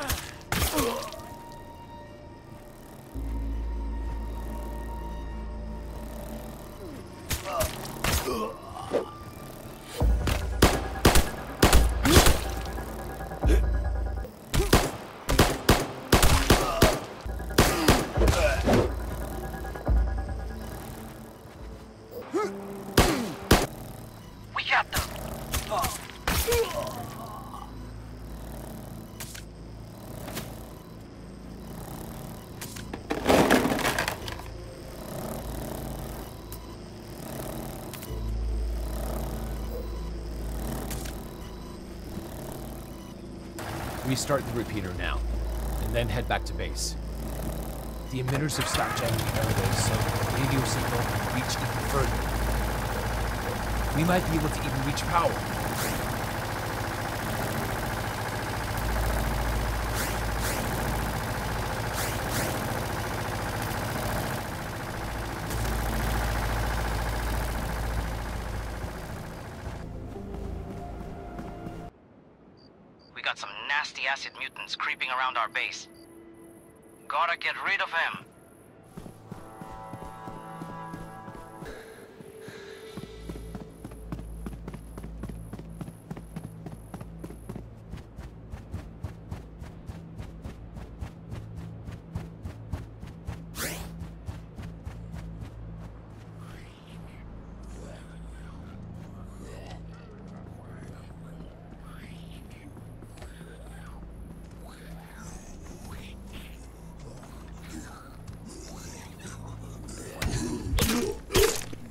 Ah! Restart the repeater now, and then head back to base. The emitters have stopped jamming the airwaves, so the radio signal can reach even further. We might be able to even reach power. Around our base. Gotta get rid of them.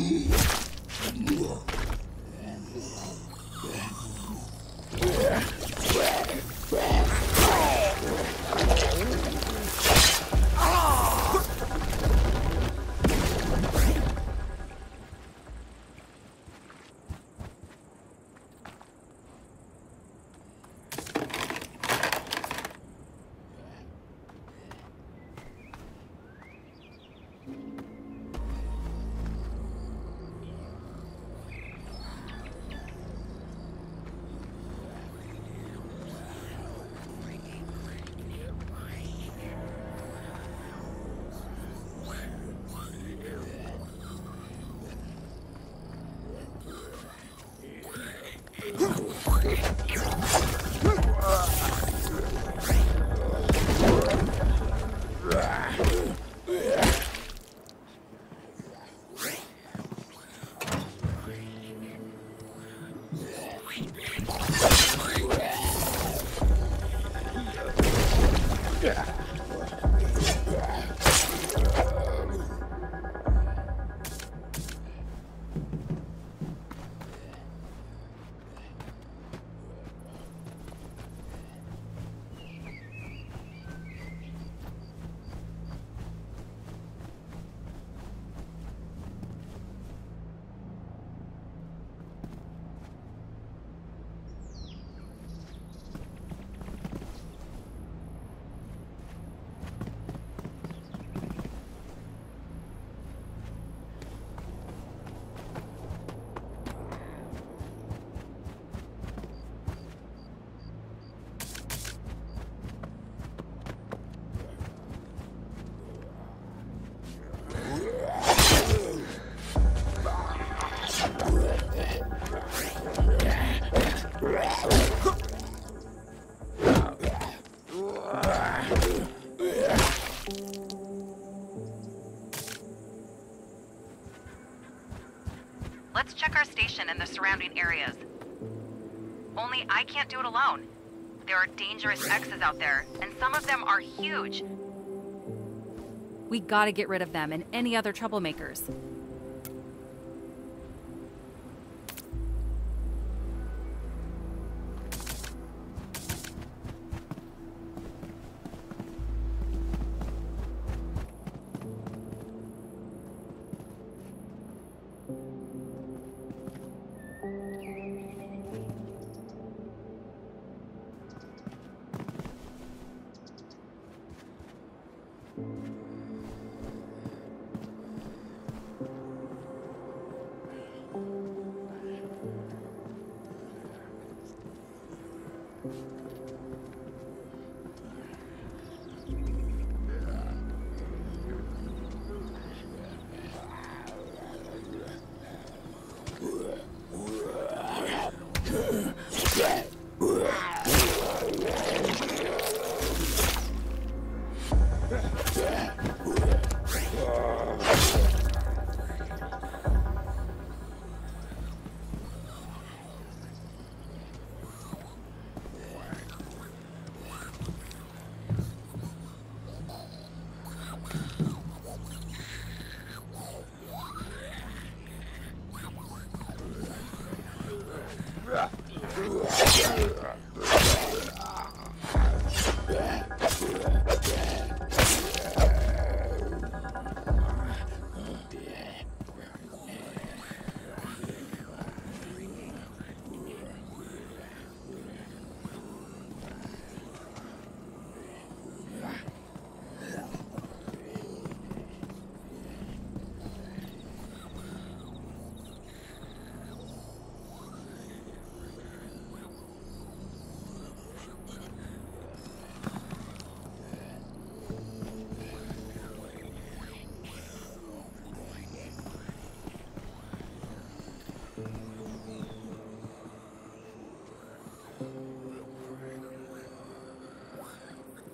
Let's check our station and the surrounding areas. Only I can't do it alone. There are dangerous X's out there, and some of them are huge. We gotta get rid of them and any other troublemakers.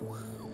Wow.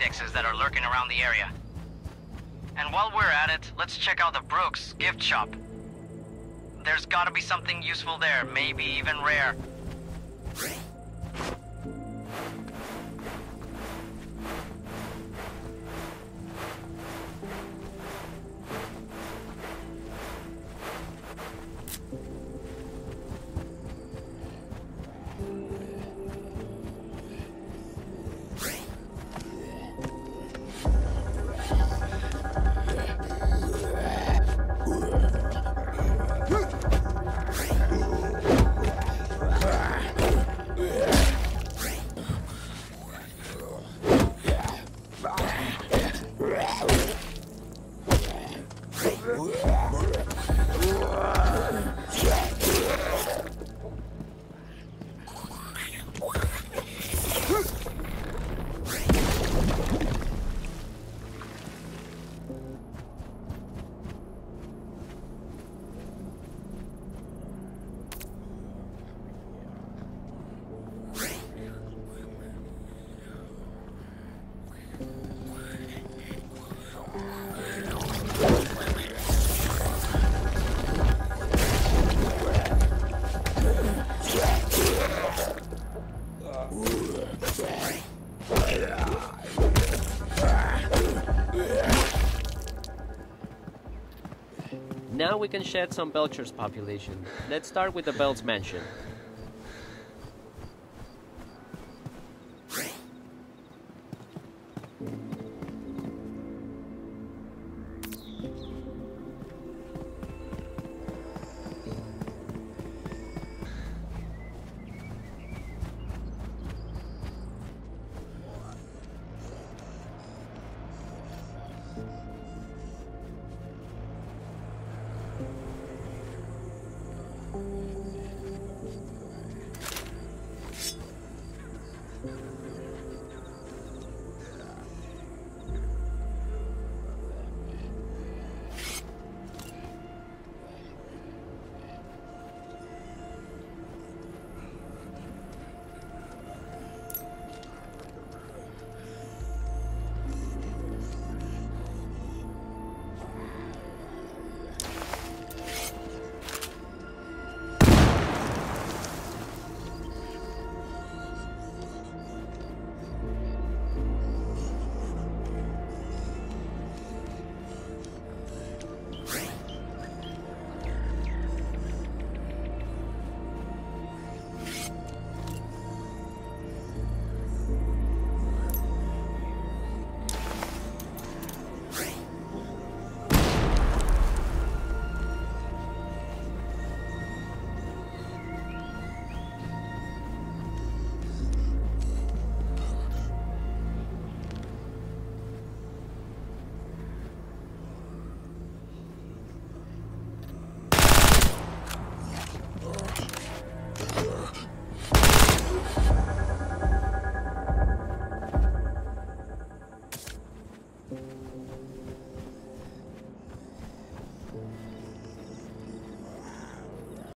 Fixes that are lurking around the area. And while we're at it, let's check out the Brooks gift shop. There's gotta be something useful there, maybe even rare. Now can shed some Belcher's population. Let's start with the Bell's mansion.